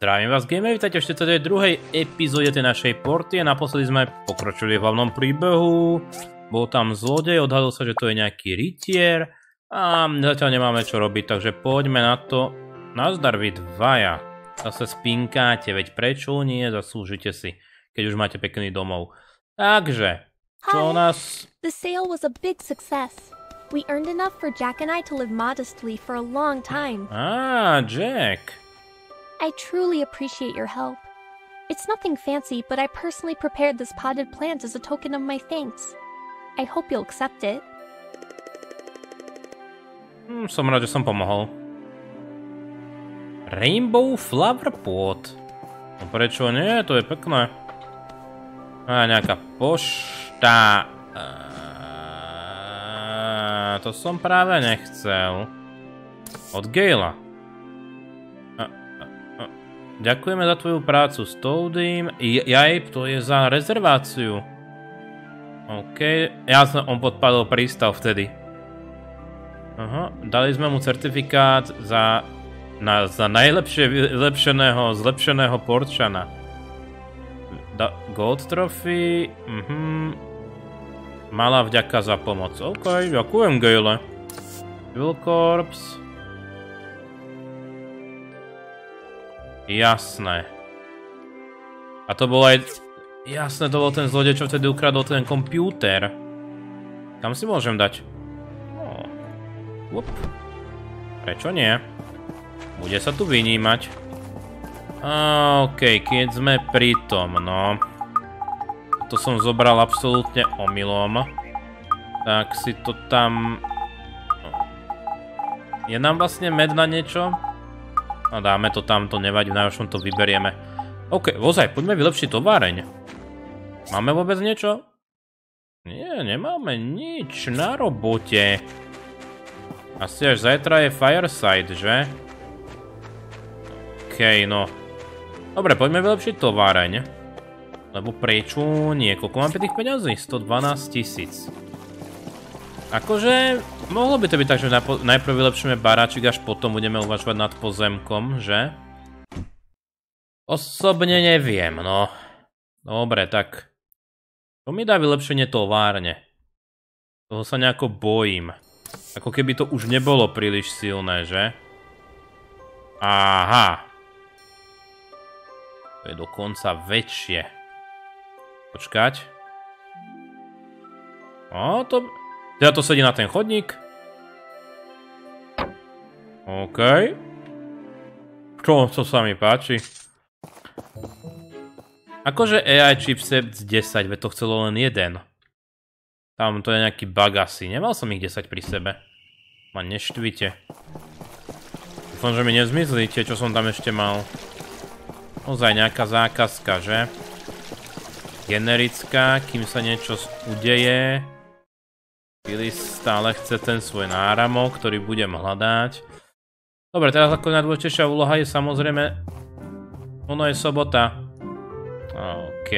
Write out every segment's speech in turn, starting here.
Zdravím vás gameri, vítajte v 42. epizóde tej našej porty a naposledy sme pokročili v hlavnom príbehu. Bol tam zlodej, odhadol sa, že to je nejaký rytier a zatiaľ nemáme čo robiť, takže poďme na to. Nazdar vy dvaja. Zase spinkáte, veď prečo nie, zaslúžite si, keď už máte pekný domov. Takže, čo Hi. nás... The sale was a big success. We earned enough for Jack and I to live modestly for a long time. Á, Jack. I truly appreciate your help. It's nothing fancy, but I personally prepared this potted plant as a token of my thanks. I hope you'll accept it. Rád, že som pomohol. Rainbow Flower Pot. No prečo nie? To je pekné. A nejaká pošta. A, to som práve nechcel. Od Gala. Ďakujeme za tvoju prácu s Toadym. Jaj, to je za rezerváciu. OK, jasne, on podpadol prístav vtedy. Aha, dali sme mu certifikát za, na, za najlepšie vylepšeného, zlepšeného porčana. Da, gold trophy, mhm. Malá vďaka za pomoc. OK, ďakujem Gale. Fuel Corps. Jasné. A to bol aj... Jasné, to bol ten zlodej, čo vtedy ukradol ten počítač. Kam si môžem dať? Up. Prečo nie? Bude sa tu vynímať. OK, keď sme pri tom, no. To som zobral absolútne omylom. Tak si to tam... Je nám vlastne med na niečo? No dáme to tam, to nevadí, v najhoršom to vyberieme. OK, vozaj, poďme vylepšiť továreň. Máme vôbec niečo? Nie, nemáme nič na robote. Asi až zajtra je Fireside, že? OK, no. Dobre, poďme vylepšiť továreň. Lebo prečo nie? Koľko mám pri tých peňazí? 112 tisíc. Akože, mohlo by to byť tak, že najprv vylepšíme baráčik, až potom budeme uvažovať nad pozemkom, že? Osobne neviem, no. Dobre, tak. To mi dá vylepšenie továrne. Toho sa nejako bojím. Ako keby to už nebolo príliš silné, že? Aha. To je dokonca väčšie. Počkať. O, to... Teda to sedí na ten chodník. OK. Čo, to sa mi páči. Akože AI chipset z 10, veď to chcelo len jeden. Tam to je nejaký bug asi. Nemal som ich 10 pri sebe. Ma neštvite. Dúfam, že mi nezmizlíte, čo som tam ešte mal. Ozaj nejaká zákazka, že? Generická, kým sa niečo udeje. Billy stále chce ten svoj náramok, ktorý budem hľadať. Dobre, teraz ako najdôležitejšia úloha je samozrejme... Ono je sobota. OK.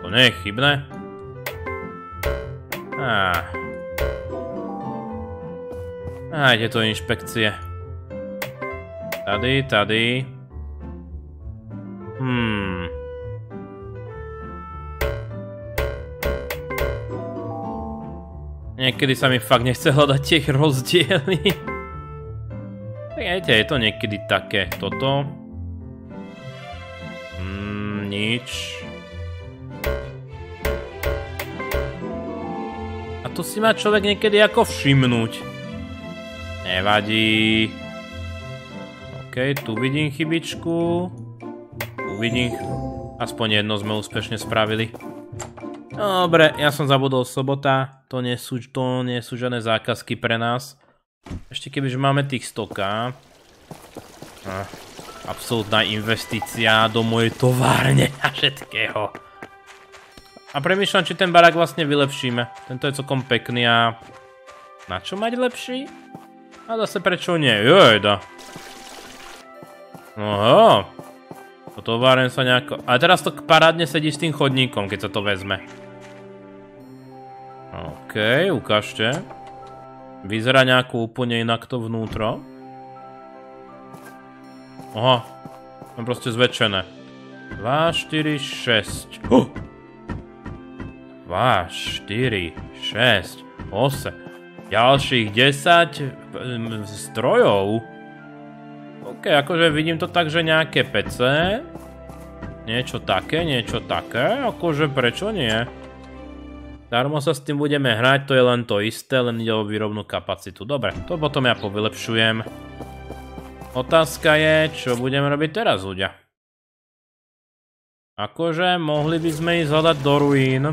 To nie je chybné. Á. Á, ide to inšpekcie. Tady, tady. Niekedy sa mi fakt nechce hľadať tie rozdiely. Tak viete, je to niekedy také. Toto. Mm, nič. A to si má človek niekedy ako všimnúť. Nevadí. OK, tu vidím chybičku. Tu vidím... Aspoň jedno sme úspešne spravili. Dobre, ja som zabudol sobota. To nie sú, to nie sú žiadne zákazky pre nás. Ešte kebyže máme tých 100k. Ah, absolútna investícia do mojej továrne a všetkého. A premýšľam, či ten barák vlastne vylepšíme. Tento je celkom pekný a... Na čo mať lepší? A zase prečo nie? Jojda. Oho. To továren sa nejako... A teraz to parádne sedí s tým chodníkom, keď sa to vezme. OK, ukážte. Vyzerá nejako úplne inak to vnútro. Aha. Mám proste zväčšené. 2, 4, 6. Oh! 2, 4, 6, 8. Ďalších 10 strojov. OK, akože vidím to tak, že nejaké PC. Niečo také, niečo také. Akože prečo nie? Darmo sa s tým budeme hrať, to je len to isté, len ide o výrobnú kapacitu. Dobre, to potom ja povylepšujem. Otázka je, čo budeme robiť teraz, ľudia. Akože, mohli by sme ísť hľadať do ruín.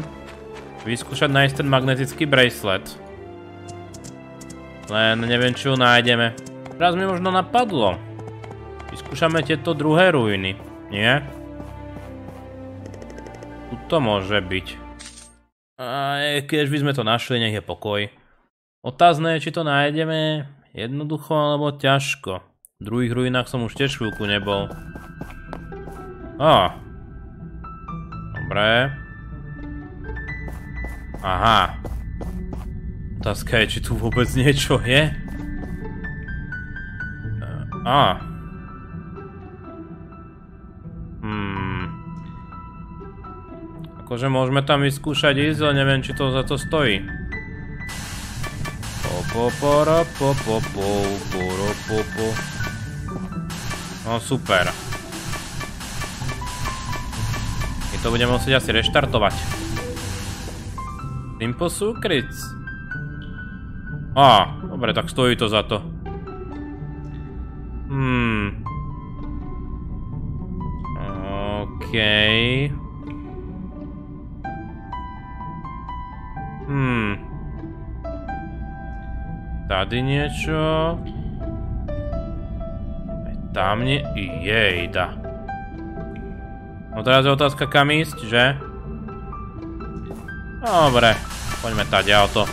Vyskúšať nájsť ten magnetický bracelet. Len neviem, či ho nájdeme. Teraz mi možno napadlo. Vyskúšame tieto druhé ruiny, nie? Tu to môže byť. A keď by sme to našli, nech je pokoj. Otázne je, či to nájdeme jednoducho alebo ťažko. V druhých ruinách som už tiež chvíľku nebol. Á. Dobre. Aha. Otázka je, či tu vôbec niečo je. Á. Akože môžeme tam vyskúšať ísť, ale neviem, či to za to stojí. No super. My to budeme musieť asi reštartovať. Simple Secrets. Á, dobre, tak stojí to za to. Hmm. Okej. Okay. Tady niečo. Aj tam nie... Jejda. No teraz je otázka kam ísť, že? Dobre, poďme tady o to.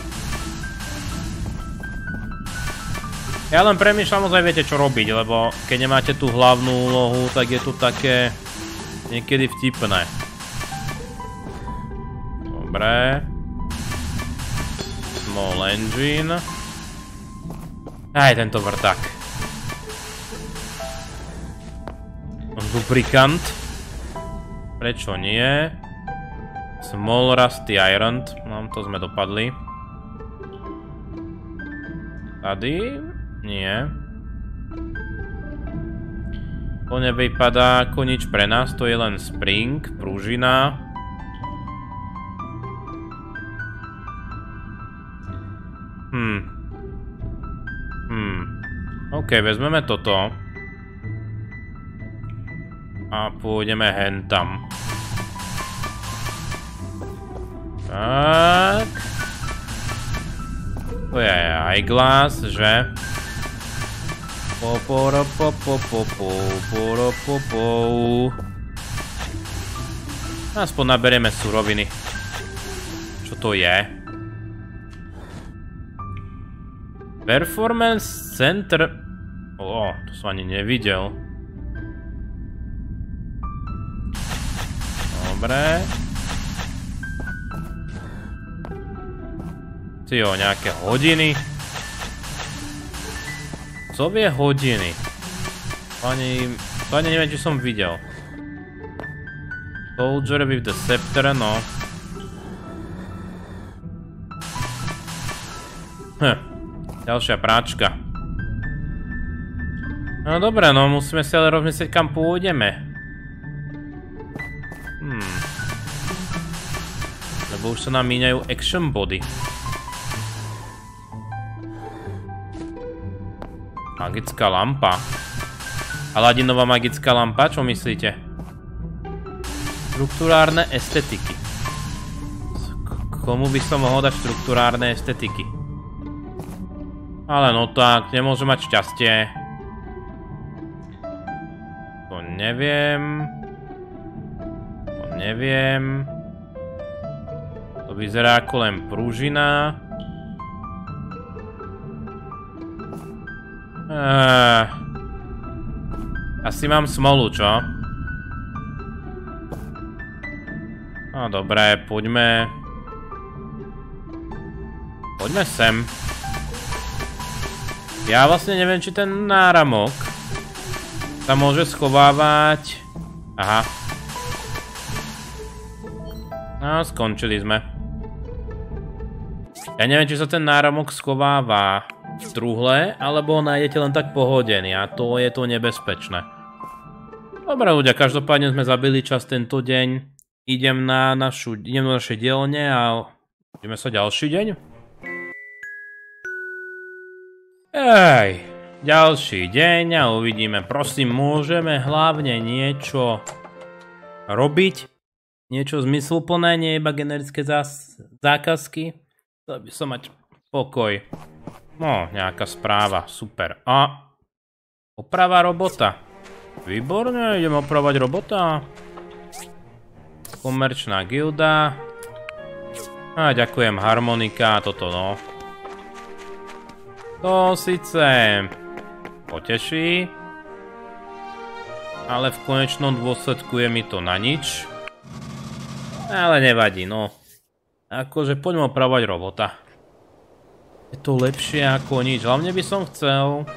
Ja len premýšľam ozaj viete čo robiť, lebo keď nemáte tú hlavnú úlohu, tak je to také niekedy vtipné. Dobre small engine. Aj tento vrtak. Lubrikant. Prečo nie? Small rusty iron. No, to sme dopadli. Tady? Nie. To nevypadá ako nič pre nás, to je len spring, pružina. Hmm. OK, vezmeme toto. A pôjdeme hen tam. Tak. To je že? Ro po po. Aspoň naberieme suroviny. Čo to je? Performance Center... O, to som ani nevidel. Dobre. Ty jo, nejaké hodiny. Co vie hodiny? To ani... To ani neviem, či som videl. Soldier with the scepter, no. Hm. Ďalšia práčka. No dobré, no musíme si ale rozmyslieť, kam pôjdeme. Hmm. Lebo už sa nám míňajú action body. Magická lampa. Aladinová magická lampa, čo myslíte? Štruktúrárne estetiky. Komu by som mohol dať štruktúrárne estetiky? Ale no tak, nemôžem mať šťastie. Neviem. To neviem. To vyzerá ako len prúžina. Eee. Asi mám smolu, čo? No dobré, poďme... Poďme sem. Ja vlastne neviem, či ten náramok sa môže schovávať. Aha. No, skončili sme. Ja neviem, či sa ten náramok schováva v truhle, alebo ho nájdete len tak pohodený a to je to nebezpečné. Dobre ľudia, každopádne sme zabili čas tento deň. Idem na našu, idem na naše dielne a ideme sa ďalší deň. Ej, ďalší deň a uvidíme. Prosím, môžeme hlavne niečo robiť? Niečo zmysluplné, nie iba generické zákazky? Chcel by som mať pokoj. No, nejaká správa, super. A oprava robota. Výborne, idem opravať robota. Komerčná gilda. A ďakujem, harmonika, toto no. To síce poteší, ale v konečnom dôsledku je mi to na nič. Ale nevadí, no. Akože poďme opravovať robota. Je to lepšie ako nič. Hlavne by som chcel...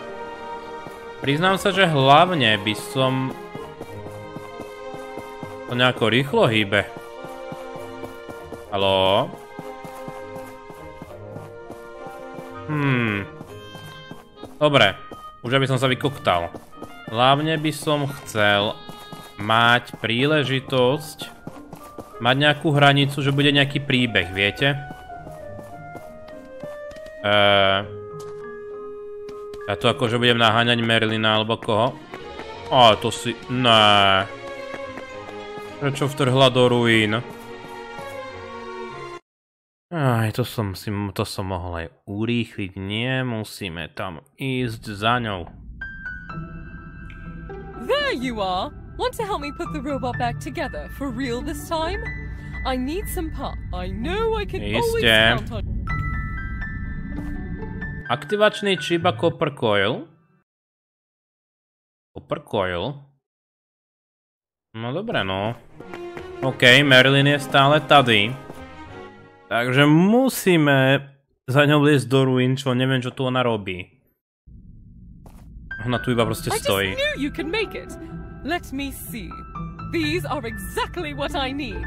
Priznám sa, že hlavne by som... To nejako rýchlo hýbe. Haló? Hmm... Dobre, už aby som sa vykoktal. Hlavne by som chcel mať príležitosť mať nejakú hranicu, že bude nejaký príbeh, viete? Eee... Ja to akože budem naháňať Merlina alebo koho? Á, to si... Né. Prečo vtrhla do ruín? To som si, to som mohol aj urýchliť. Nie, musíme tam ísť za ňou. There you are! Want to help me put the robot back together for real this time? I need some parts. I know I can always count on Aktivačný čip a copper coil. Copper coil. No dobre, no. OK, Merlin je stále tady. Takže musíme za ňou liesť do ruín, čo neviem, čo tu ona robí. Ona tu iba proste stojí.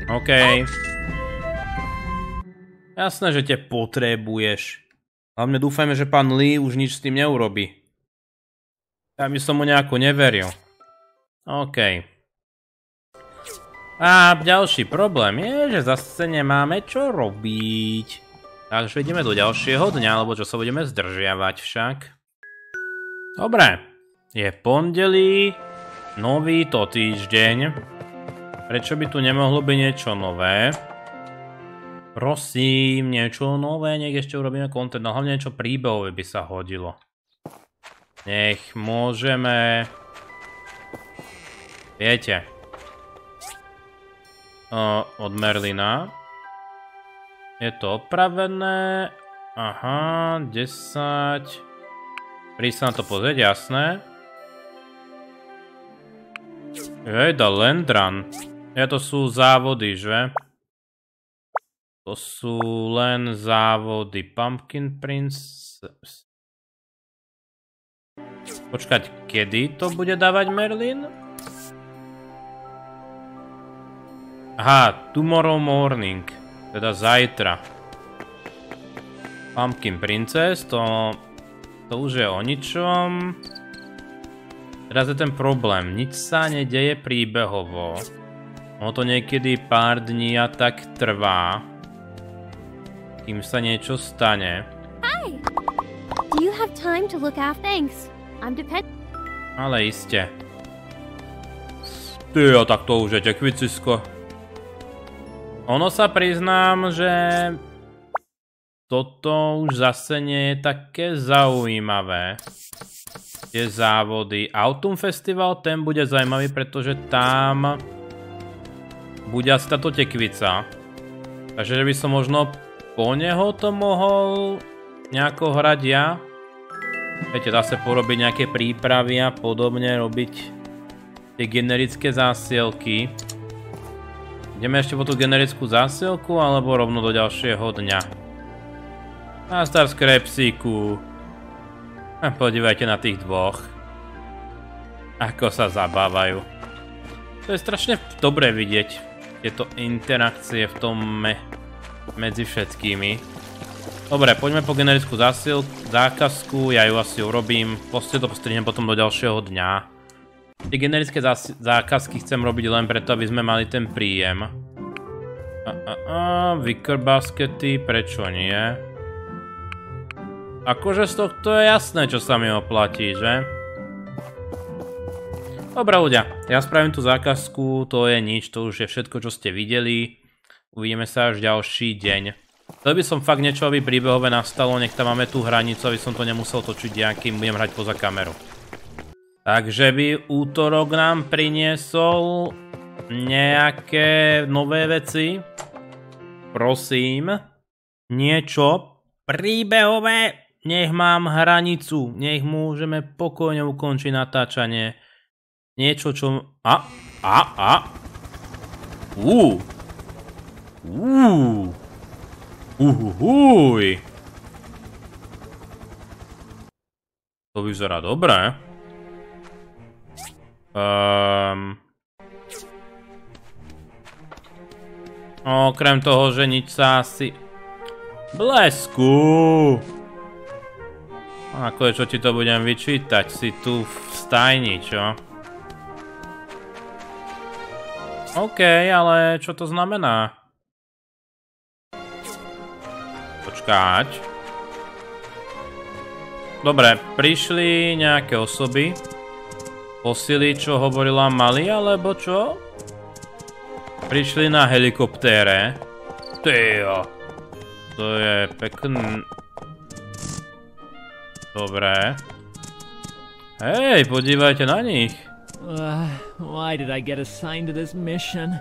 OK. Jasné, že te potrebuješ. Hlavne dúfajme, že pán Lee už nič s tým neurobi. Ja by som mu nejako neveril. OK. A ďalší problém je, že zase nemáme čo robiť. Takže ideme do ďalšieho dňa, alebo čo sa budeme zdržiavať však. Dobre. Je pondelí, nový to týždeň. Prečo by tu nemohlo byť niečo nové? Prosím, niečo nové, nech ešte urobíme content, no hlavne niečo príbehové by sa hodilo. Nech môžeme... Viete, od Merlina. Je to opravené. Aha, 10. Príď sa na to pozrieť, jasné. Jejda, Landran. Ja to sú závody, že? To sú len závody. Pumpkin Princess. Počkať, kedy to bude dávať Merlin? Aha, tomorrow morning. Teda zajtra. Pumpkin Princess, to... To už je o ničom. Teraz je ten problém, nič sa nedeje príbehovo. Ono to niekedy pár dní a tak trvá. Kým sa niečo stane. Hi! Do you have time to look after things? I'm depend... Ale iste. Ty, a tak to už je tekvicisko. Ono sa priznám, že toto už zase nie je také zaujímavé. Tie závody. Autumn Festival, ten bude zaujímavý, pretože tam bude asi táto tekvica. Takže že by som možno po neho to mohol nejako hrať ja. Viete, dá sa porobiť nejaké prípravy a podobne, robiť tie generické zásielky. Ideme ešte po tú generickú zásielku, alebo rovno do ďalšieho dňa? Nastar skrepsíku. Podívajte na tých dvoch. Ako sa zabávajú. To je strašne dobre vidieť tieto interakcie v tom me medzi všetkými. Dobre, poďme po generickú zásil, zákazku, ja ju asi urobím, proste to postrihnem potom do ďalšieho dňa. Tie generické zákazky chcem robiť len preto, aby sme mali ten príjem. A, a, a, wicker baskety, prečo nie? Akože z tohto je jasné, čo sa mi oplatí, že? Dobre ľudia, ja spravím tú zákazku, to je nič, to už je všetko, čo ste videli. Uvidíme sa až ďalší deň. Chcel by som fakt niečo, aby príbehové nastalo, nech tam máme tú hranicu, aby som to nemusel točiť nejakým, budem hrať poza kameru. Takže by útorok nám priniesol nejaké nové veci. Prosím. Niečo príbehové. Nech mám hranicu. Nech môžeme pokojne ukončiť natáčanie. Niečo, čo... A, a, a. Uuu. Uuu. Uhuhuj. To vyzerá dobré. Um, okrem toho, že nič sa asi... Blesku! Ako je, čo ti to budem vyčítať? Si tu v stajni, čo? OK, ale čo to znamená? počkať. Dobre, prišli nejaké osoby. Posily, čo hovorila Mali, alebo čo? Prišli na helikoptére. Tyjo. To je pekný... Dobre. Hej, podívajte na nich. Uh, why did I get assigned to this mission?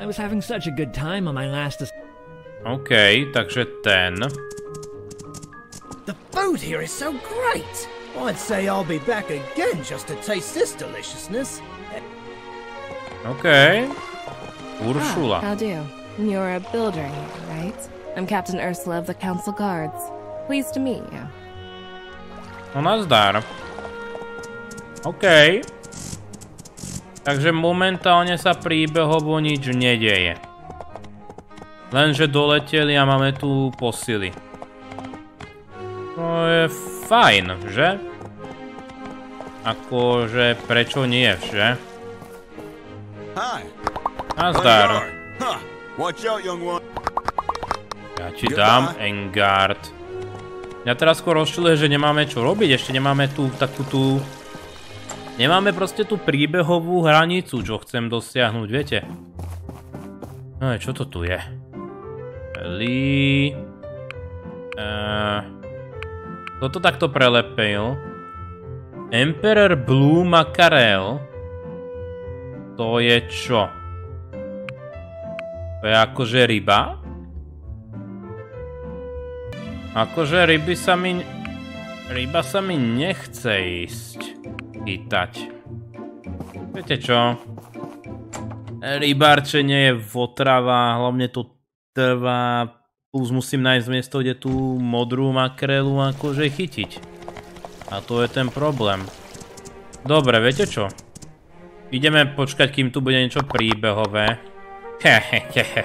I was having such a good time on my last OK, takže ten. The food here is so great! I'd say I'll be back again just to taste this deliciousness. OK. Ursula. Ah, how do? You're a builder here, right? I'm Captain Ursula of the Council Guards. Pleased to meet you. No nazdar. OK. Takže momentálne sa príbehovo nič nedeje. Lenže doleteli a máme tu posily. To je fajn, že? Akože, prečo nie, že? Nazdar. Ja ti dám Engard. Ja teraz skôr rozčuluje, že nemáme čo robiť, ešte nemáme tu takú tú... Nemáme proste tú príbehovú hranicu, čo chcem dosiahnuť, viete? No čo to tu je? Lee... Uh, toto takto prelepil. Emperor Blue Makarel. To je čo? To je akože ryba? Akože ryby sa mi... Ryba sa mi nechce ísť. Chytať. Viete čo? Rybárčenie je votrava, hlavne to trvá, plus musím nájsť miesto, kde tú modrú makrelu akože chytiť. A to je ten problém. Dobre, viete čo? Ideme počkať, kým tu bude niečo príbehové. Hehehehe.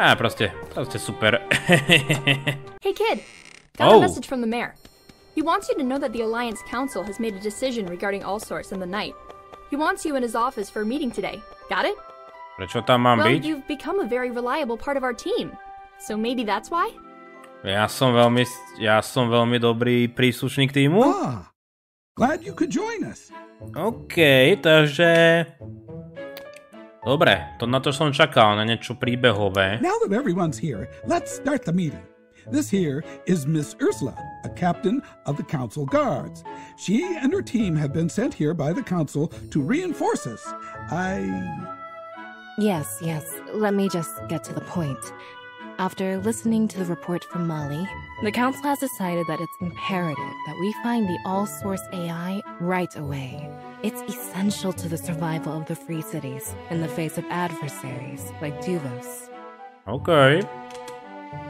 Á, proste, proste super. hey kid, got oh. a message from the mayor. He wants you to know that the Alliance Council has made a decision regarding All in the night. He wants you in his office for a meeting today. Got it? Prečo tam mám well, byť? you've become a very reliable part of our team. So maybe that's why? Ja som veľmi, ja som veľmi dobrý príslušník týmu. Ah, glad you could join us. OK, takže... Dobre, to na to som čakal, na niečo príbehové. Now that everyone's here, let's start the meeting. This here is Miss Ursula, a captain of the Council Guards. She and her team have been sent here by the Council to reinforce us. I Yes, yes. Let me just get to the point. After listening to the report from Molly, the Council has decided that it's imperative that we find the all source AI right away. It's essential to the survival of the free cities in the face of adversaries like Duvos. Okay.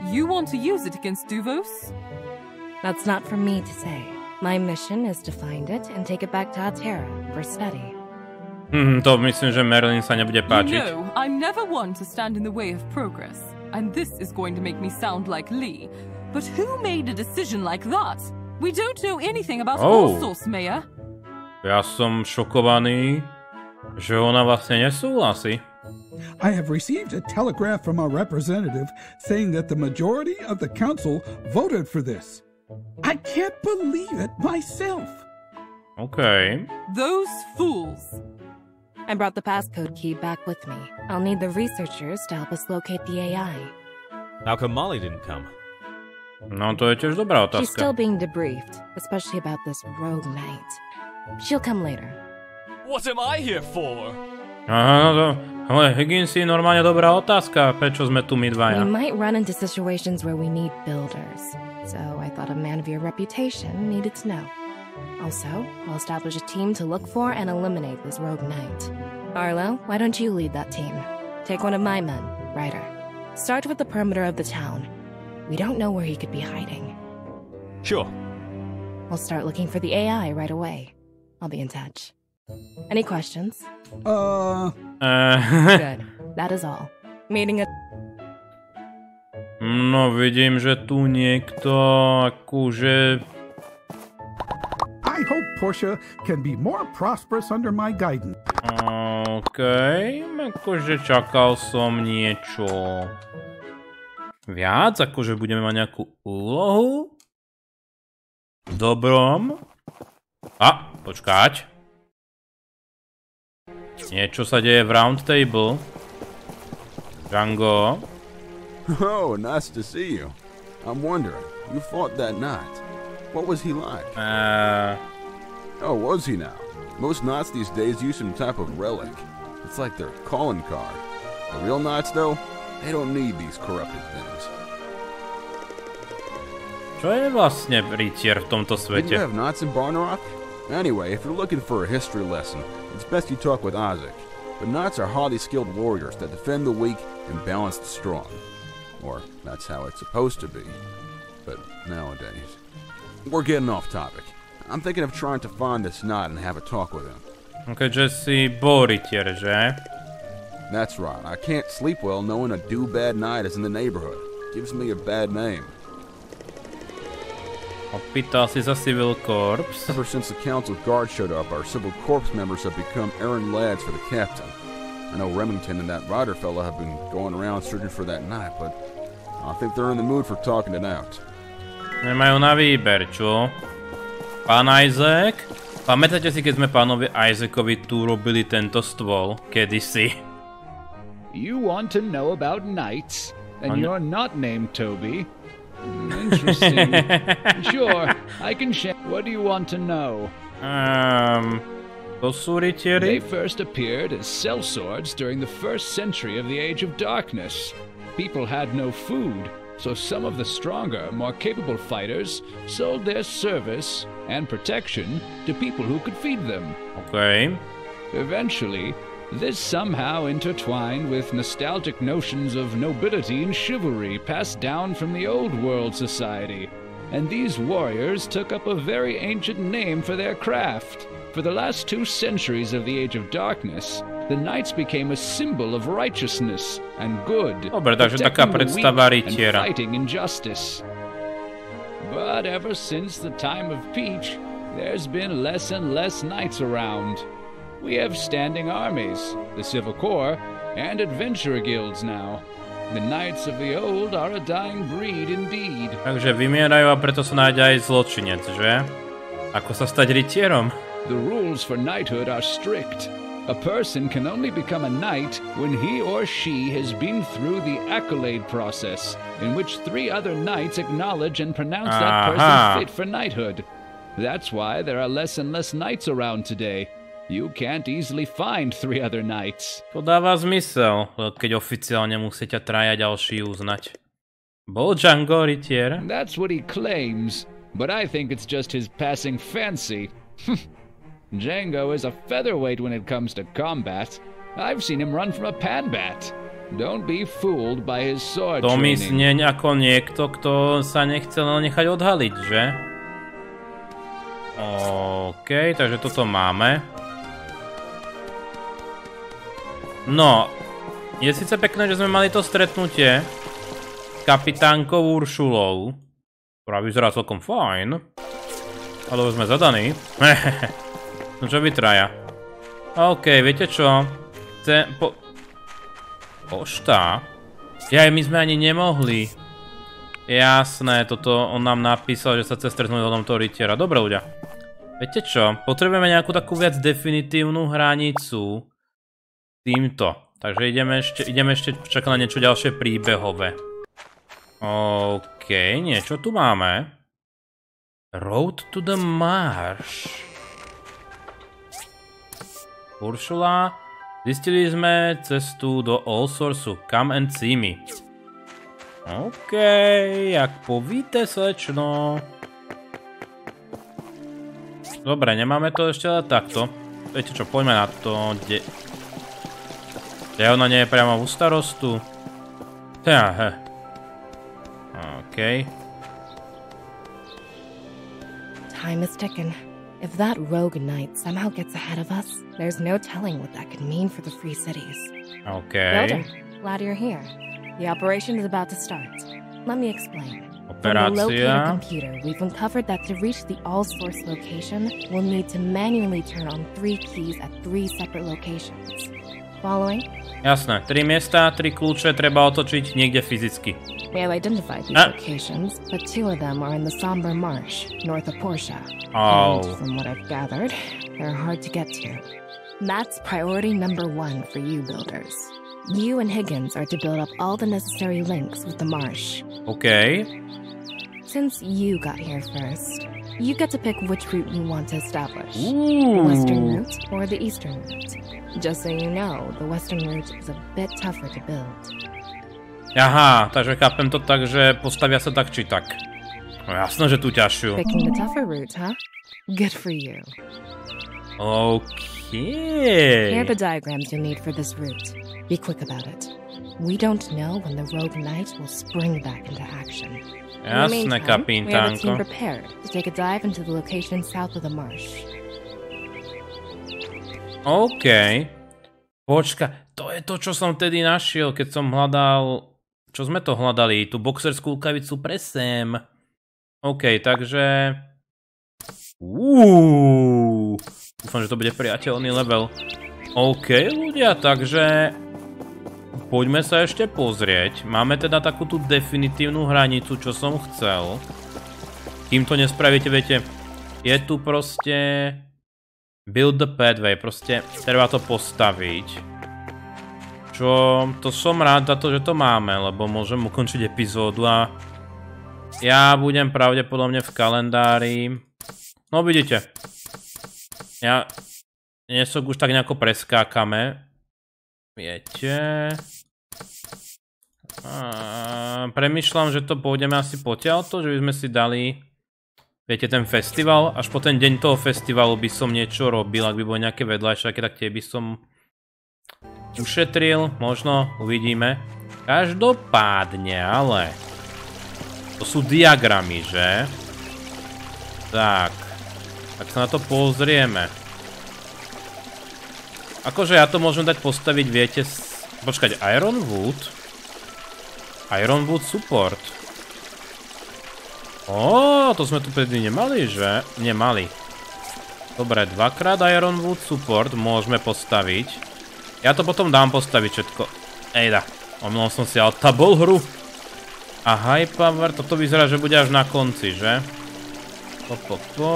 You want to use it against Duvos? That's not for me to say. My mission is to find it and take it back to Altera for study. Hmm, to myslím, že Merlin sa nebude páčiť. You know, I'm never one to stand in the way of progress. And this is going to make me sound like Lee. But who made a decision like that? We don't know anything about oh. Source, Mayor. Ja som šokovaný, že ona vlastne nesúhlasí. I have received a telegraph from our representative saying that the majority of the council voted for this. I can't believe it myself. Okay. Those fools. I brought the passcode key back with me. I'll need the researchers to help us locate the AI. How come Molly didn't come? No to je tiež dobrá otázka. She's still being debriefed, especially about this rogue knight. She'll come later. What am I here for? Aha, no to, ale Higgins je normálne dobrá otázka, prečo sme tu my dvaja. We might run into situations where we need builders, so I thought a man of your reputation needed to know. Also, I'll establish a team to look for and eliminate this rogue knight. Arlo, why don't you lead that team? Take one of my men, Ryder. Start with the perimeter of the town. We don't know where he could be hiding. Sure. We'll start looking for the AI right away. I'll be in touch. Any questions? Uh... Uh... Good. That is all. Meeting at... No vidím, že tu niekto akože I hope Portia can be more prosperous under my guidance. OK, akože čakal som niečo viac, akože budeme mať nejakú úlohu. Dobrom. A, počkať. Niečo sa deje v round table. Django. Oh, nice to see you. I'm wondering, you fought that night. What was he like? Uh... Oh, was he now? Most knights these days use some type of relic. It's like their calling card. The real knights, though, they don't need these corrupted things. Čo je vlastne rytier v tomto svete? Didn't you have knights in Barnaroth? Anyway, if you're looking for a history lesson, it's best you talk with Isaac. But knights are highly skilled warriors that defend the weak and balance the strong. Or, that's how it's supposed to be. But nowadays... We're getting off topic. I'm thinking of trying to find this knot and have a talk with him. Okay, Jesse Boritier, že? That's right. I can't sleep well knowing a do-bad knight is in the neighborhood. Gives me a bad name. Opýtal si za Civil Corps. Ever since the Council Guard showed up, our Civil Corps members have become errand lads for the captain. I know Remington and that rider fella have been going around searching for that knight, but I think they're in the mood for talking it out. Nemajú na výber, čo? Pán Isaac? Pamätáte si, keď sme pánovi Isaacovi tu robili tento stôl? Kedysi. You want to know about knights, and you're not named Toby. Interesting. sure, I can share. What do you want to know? Um, to sú rytieri? They first appeared as sellswords during the first century of the Age of Darkness. People had no food, so some of the stronger, more capable fighters sold their service and protection to people who could feed them. Okay. Eventually, this somehow intertwined with nostalgic notions of nobility and chivalry passed down from the old world society, and these warriors took up a very ancient name for their craft. For the last two centuries of the Age of Darkness, the knights became a symbol of righteousness and good, takže taká predstava rytiera. fighting injustice. But ever since the time of Peach, there's been less and less knights around. We have standing armies, the Civil Corps, and adventurer guilds now. The knights of the old are a dying breed indeed. Takže vymierajú a preto sa nájde aj zločinec, že? Ako sa stať rytierom? The rules for knighthood are strict. A person can only become a knight when he or she has been through the accolade process, in which three other knights acknowledge and pronounce that person fit for knighthood. That's why there are less and less knights around today. You can't easily find three other knights. To dáva zmysel, keď oficiálne musí ťa traja ďalší uznať. Bol Django rytier? That's what he claims, but I think it's just his passing fancy. Django is a featherweight when it comes to combat. I've seen him run from a panbat. Don't be fooled by his sword To mi znie ako niekto, kto sa nechcel nechať odhaliť, že? OK, takže toto máme. No, je síce pekné, že sme mali to stretnutie s kapitánkou Uršulou, ktorá vyzerá celkom fajn. Ale už sme zadaní. no čo vy traja? OK, viete čo? Chce po... Pošta? Jaj, my sme ani nemohli. Jasné, toto on nám napísal, že sa chce stretnúť o tomto rytiera. Dobre ľudia. Viete čo? Potrebujeme nejakú takú viac definitívnu hranicu. Týmto. Takže ideme ideme ešte čakať na niečo ďalšie príbehové. OK, niečo tu máme. Road to the Marsh. Uršula, zistili sme cestu do All Sourceu. Come and see me. OK, jak povíte, slečno. Dobre, nemáme to ešte ale takto. Viete čo, poďme na to. Kde... Kde ona nie je priamo u starostu? Ja, he. OK. Time is ticking. If that rogue knight somehow gets ahead of us, there's no telling what that could mean for the free cities. Okay. Builder, glad you're here. The operation is about to start. Let me explain. We locate a computer, we've uncovered that to reach the all-source location, we'll need to manually turn on three keys at three separate locations. Following? Jasné, tri miesta, tri kľúče treba otočiť niekde fyzicky. We have identified these ah. locations, but two of them are in the Somber Marsh, north of Portia. Oh. And from what I've gathered, they're hard to get to. That's priority number one for you builders. You and Higgins are to build up all the necessary links with the marsh. Okay. Since you got here first, you get to pick which route you want to establish. Ooh. The western route or the eastern route. Just so you know, the western route is a bit tougher to build. Aha, takže chápem to tak, že postavia sa tak či tak. No jasno, že tú ťažšiu. Picking the tougher route, huh? Good for you. Okay. Here are the diagrams you'll need for this route. Be quick about it. We don't know when the rogue knight will spring back into action. Jasné, kapitánko. The marsh. OK. Počka, to je to, čo som tedy našiel, keď som hľadal... Čo sme to hľadali? Tú boxerskú kavicu pre sem. OK, takže... Uuu. Dúfam, že to bude priateľný level. OK, ľudia, takže poďme sa ešte pozrieť. Máme teda takú tú definitívnu hranicu, čo som chcel. Kým to nespravíte, viete, je tu proste build the pathway, proste treba to postaviť. Čo, to som rád za to, že to máme, lebo môžem ukončiť epizódu a ja budem pravdepodobne v kalendári. No vidíte, ja dnes už tak nejako preskákame. Viete. A, premyšľam, že to pôjdeme asi potiaľto, že by sme si dali Viete, ten festival, až po ten deň toho festivalu by som niečo robil, ak by boli nejaké vedľajšie, tak tie by som ušetril, možno, uvidíme. Každopádne, ale... To sú diagramy, že? Tak. Tak sa na to pozrieme. Akože ja to môžem dať postaviť, viete, s... počkať, Ironwood? Ironwood support. Ó, to sme tu predtým nemali, že? Nemali. Dobre, dvakrát Ironwood support môžeme postaviť. Ja to potom dám postaviť všetko. Ejda, omylom som si altabol hru. A high power, toto vyzerá, že bude až na konci, že? Po, po, po,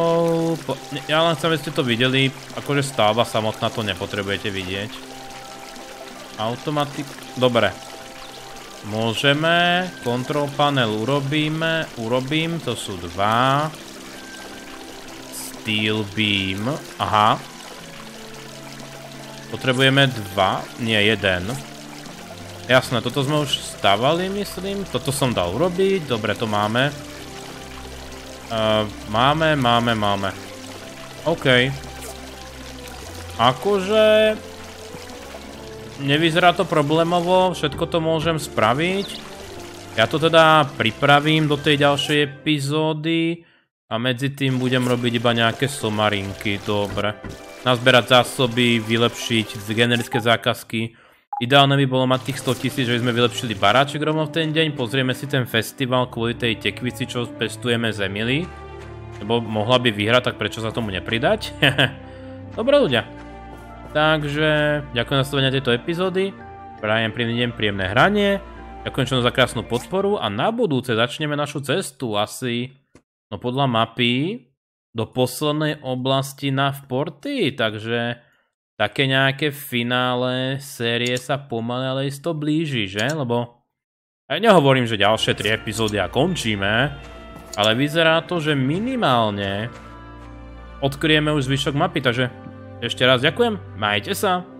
po. Ja len chcem, aby ste to videli, akože stavba samotná to nepotrebujete vidieť. Automatik... Dobre. Môžeme, control panel urobíme, urobím, to sú dva. Steel beam, aha. Potrebujeme dva, nie jeden. Jasné, toto sme už stavali, myslím. Toto som dal urobiť, dobre, to máme. Uh, máme, máme, máme. OK. Akože... Nevyzerá to problémovo, všetko to môžem spraviť. Ja to teda pripravím do tej ďalšej epizódy. A medzi tým budem robiť iba nejaké somarinky, dobre. Nazberať zásoby, vylepšiť generické zákazky. Ideálne by bolo mať tých 100 tisíc, že by sme vylepšili baráček rovno v ten deň. Pozrieme si ten festival kvôli tej tekvici, čo pestujeme z Emily. Lebo mohla by vyhrať, tak prečo sa tomu nepridať? Dobre ľudia. Takže, ďakujem za sledovanie tejto epizódy. Prajem príjemný deň, príjemné hranie. Ďakujem čo za krásnu podporu a na budúce začneme našu cestu asi No podľa mapy do poslednej oblasti na Forty, takže také nejaké finále série sa pomaly ale isto blíži, že? Lebo aj nehovorím, že ďalšie 3 epizódy a končíme, ale vyzerá to, že minimálne odkryjeme už zvyšok mapy, takže ešte raz ďakujem, majte sa!